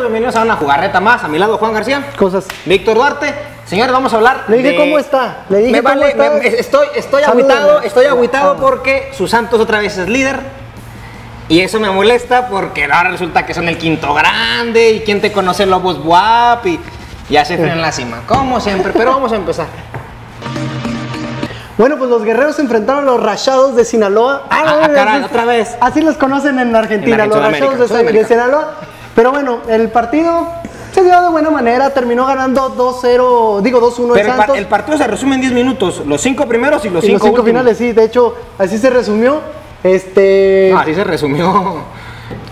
Bienvenidos a una jugarreta más. A mi lado Juan García, Cosas. Víctor Duarte. Señores, vamos a hablar Le dije de- cómo está. Le dije me cómo vale, está. me- estoy estoy Salúdame. agüitado, estoy agüitado Ah. porque su Santos otra vez es líder. Y eso me molesta porque ahora resulta que son el quinto grande y quién te conoce Lobos Buap y ya se fue en la cima, como siempre, pero vamos a empezar. Bueno, pues los guerreros enfrentaron a los rayados de Sinaloa. Ah, bueno, caray, así- otra vez. Así los conocen en Argentina, En Argen- los rayados de Sinaloa. Pero bueno, el partido se dio de buena manera, terminó ganando 2-0, digo 2-1 el Pero el, par- Santos. el partido se resume en 10 minutos, los cinco primeros y los y cinco, los cinco últimos. finales, sí, de hecho, así se resumió. Este. Ah, así se resumió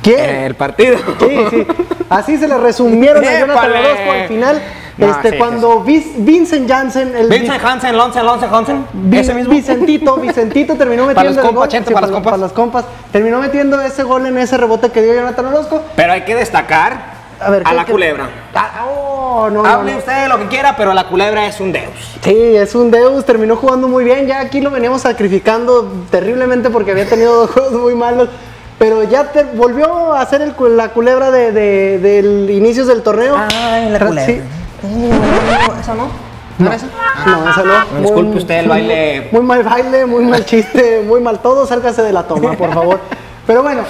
¿Quién? el partido. Sí, sí. Así se le resumieron a Jonathan. Orozco al final. No, este, sí, cuando Vis- Vincent Janssen, el Vincent Hansen, Lonsen, Lonsen, Hansen. Ese mismo. Vicentito, Vicentito terminó Para metiendo los compas, para los compas. Para los compas. Terminó metiendo ese gol en ese rebote que dio Jonathan Orozco. Pero hay que destacar A ver, a ¿qué- la culebra. Ah, oh, no, Hable no. usted de lo que quiera, pero la culebra es un deus. Sí, es un Deus, terminó jugando muy bien. Ya aquí lo veníamos sacrificando terriblemente porque había tenido dos juegos muy malos. Pero ya te- volvió a el cu- la culebra de, de- del inicios del torneo. Ay, la culebra. sí. ¿Eso no? No, era eso? no, esa no. No, disculpe usted el baile. Muy, mal baile, muy mal chiste, muy mal todo. Sálgase de la toma, por favor. Pero bueno,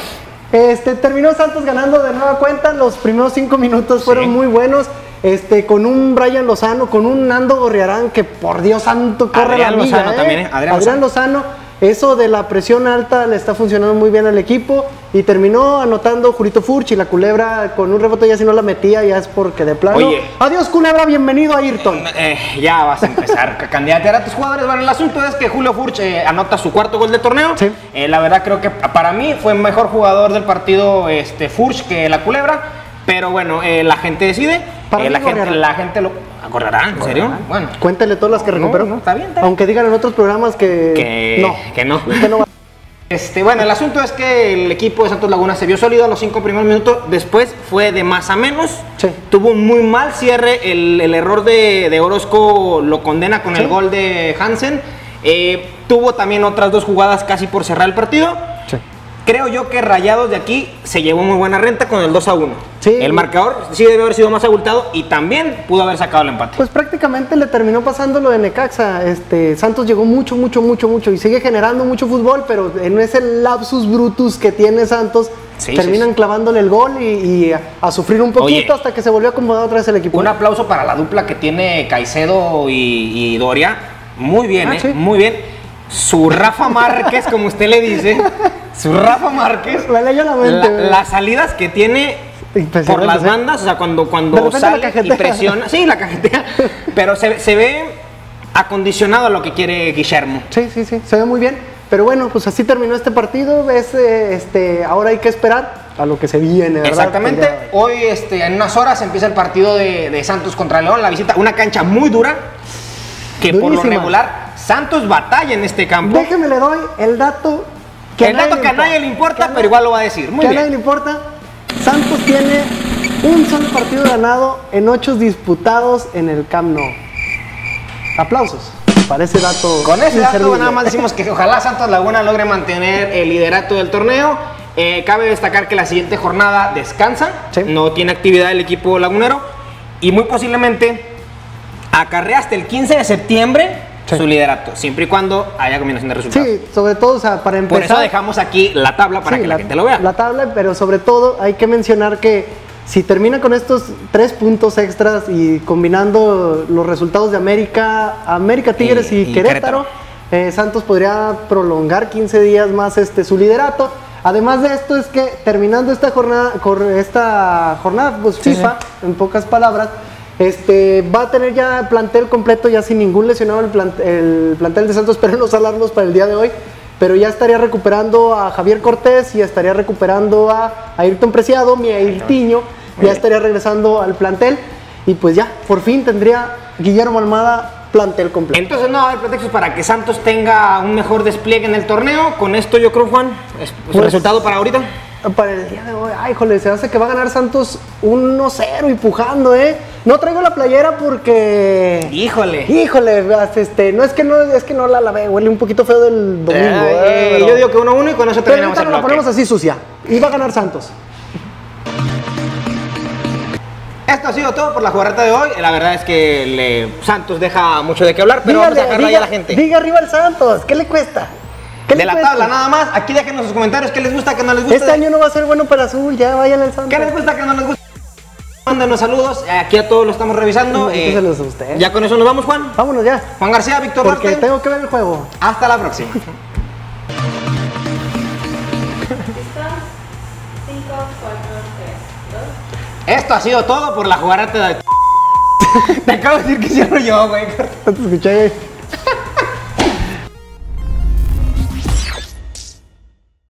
este, terminó Santos ganando de nueva cuenta. Los primeros cinco minutos fueron Sí. muy buenos. Este, con un Brian Lozano, con un Nando Gorriarán, que por Dios santo corre Adrián la milla, Lozano ¿eh? también, ¿eh? Adrián Lozano. Eso de la presión alta le está funcionando muy bien al equipo y terminó anotando Jurito Furch y la culebra con un rebote ya si no la metía ya es porque de plano. Oye. Adiós culebra, bienvenido a Ayrton. Eh, ya vas a empezar candidatear a tus jugadores. Bueno, el asunto es que Julio Furch eh, anota su cuarto gol de torneo. Sí. Eh, la verdad creo que para mí fue mejor jugador del partido este, Furch que la culebra. Pero bueno, eh, la gente decide. Para Eh, la, gente, Gorriarán. la gente lo... ¿Gorriarán? ¿En serio? Bueno. Cuéntale todas las que recuperó. no, está bien, está bien. Aunque digan en otros programas que, Que- no. que no. Que no va. Este, bueno, el asunto es que el equipo de Santos Laguna se vio sólido a los cinco primeros minutos. Después fue de más a menos. Sí. Tuvo un muy mal cierre. El, el error de, de Orozco lo condena con Sí. el gol de Hansen. Eh, tuvo también otras dos jugadas casi por cerrar el partido. Creo yo que Rayados de aquí se llevó muy buena renta con el 2 a 1. Sí. El marcador sí debe haber sido más abultado y también pudo haber sacado el empate. Pues prácticamente le terminó pasando lo de Necaxa. Este, Santos llegó mucho, mucho, mucho, mucho y sigue generando mucho fútbol, pero en ese lapsus brutus que tiene Santos, Sí, terminan sí, sí. clavándole el gol y, y a, a sufrir un poquito Oye. hasta que se volvió a acomodar otra vez el equipo. Un aplauso para la dupla que tiene Caicedo y, y Doria. Muy bien, Ah, ¿eh? Muy bien. Su Rafa Márquez, como usted le dice. Su Rafa Márquez. Me leyó la mente, las salidas que tiene por Impresionante, las bandas, o sea, cuando, cuando sale y presiona. Sí, la cajetea. Pero se, se ve acondicionado a lo que quiere Guillermo. Sí, sí, sí, se ve muy bien. Pero bueno, pues así terminó este partido. Es, eh, este, ahora hay que esperar a lo que se viene. ¿verdad? Exactamente. Ya- Hoy, este, en unas horas, empieza el partido de, de Santos contra León. La visita, una cancha muy dura. Que por lo Durísima. regular, Santos batalla en este campo. Déjeme le doy el dato el dato que a nadie le importa, que pero igual lo va a decir. Muy que a nadie le importa. Santos tiene un solo partido ganado en ocho disputados en el Camp Nou. Aplausos para ese dato. Con ese dato nada más decimos que ojalá Santos Laguna logre mantener el liderato del torneo. Eh, cabe destacar que la siguiente jornada descansa, Sí. no tiene actividad el equipo lagunero y muy posiblemente acarrea hasta el 15 de septiembre Sí. su liderato, siempre y cuando haya combinación de resultados. Sí, sobre todo, o sea, para empezar. Por eso dejamos aquí la tabla para Sí, que la, gente lo vea. La tabla, pero sobre todo hay que mencionar que si termina con estos tres puntos extras y combinando los resultados de América, América Tigres y, Y- y Querétaro, eh, Santos podría prolongar 15 días más este, su liderato. Además de esto es que terminando esta jornada, esta jornada pues, FIFA, en pocas palabras, este, va a tener ya plantel completo, ya sin ningún lesionado el, plant- el plantel de Santos, pero no salarlos para el día de hoy. Pero ya estaría recuperando a Javier Cortés y estaría recuperando a Ayrton Preciado, mi Ayrtiño, ya estaría regresando al plantel. Y pues ya, por fin tendría Guillermo Almada plantel completo. Entonces no va a haber pretextos para que Santos tenga un mejor despliegue en el torneo. Con esto yo creo, Juan, es el Pues- resultado para ahorita. Para el día de hoy, ay, jole, se hace que va a ganar Santos 1-0 y pujando, ¿eh? No traigo la playera porque. Híjole. Híjole, este, no es que no, es que no la lavé, huele un poquito feo del domingo. Eh, eh, pero- yo digo que 1-1 y con eso Pero terminamos ahorita el nos la bloque. ponemos así sucia. Y va a ganar Santos. Esto ha sido todo por la jugarreta de hoy. La verdad es que le- Santos deja mucho de qué hablar, pero vamos a diga, a la gente. diga arriba el Santos, ¿qué le cuesta? ¿Qué de le la cuesta? tabla nada más. Aquí déjenos sus comentarios. ¿Qué les gusta, qué no les gusta? Este año no va a ser bueno para Azul, ya vayan al Santos. ¿Qué les gusta, qué no les gusta? Mándenos saludos. Aquí a todos lo estamos revisando. Eh, Mándeselos a usted. Ya con eso nos vamos, Juan. Vámonos ya, Juan García, Víctor porque tengo que ver el juego. Hasta la próxima. ¿Listos? 5, 4, 3, 2. Esto ha sido todo por la jugarreta de... Te acabo de decir que cierro yo, güey. No te escuché.